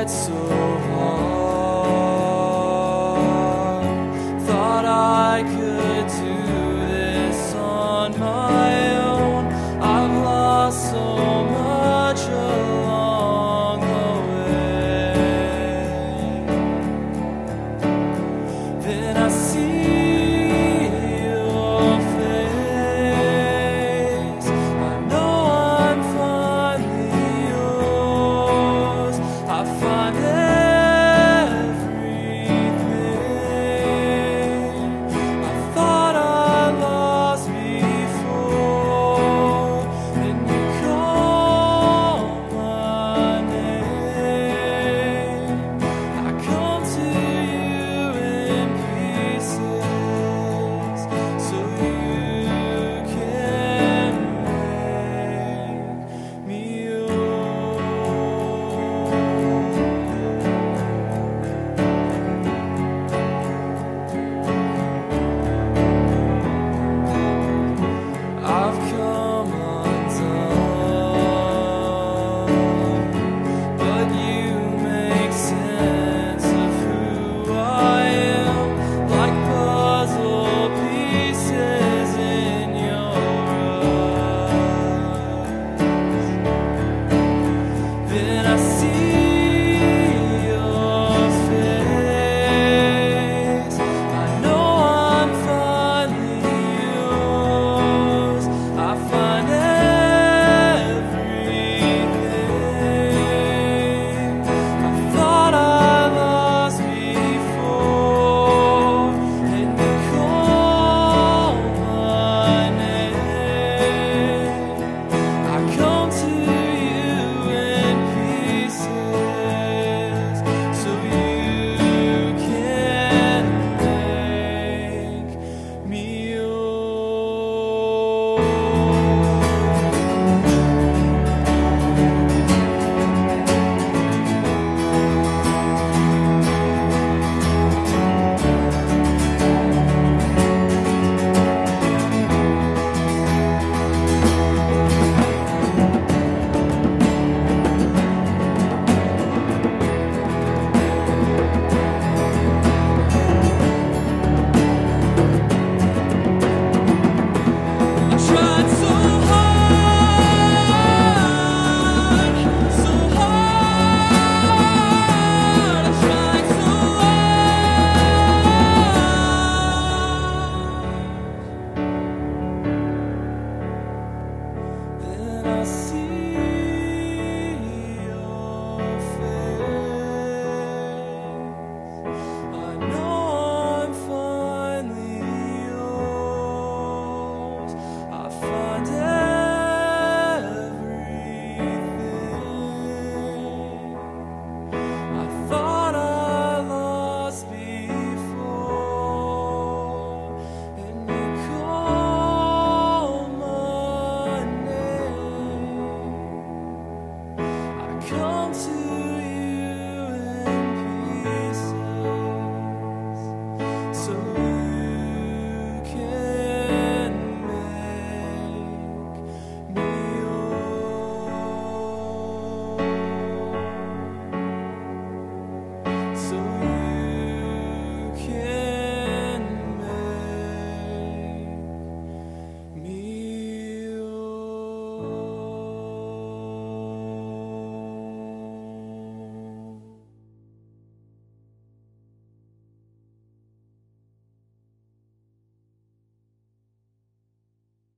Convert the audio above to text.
tried so so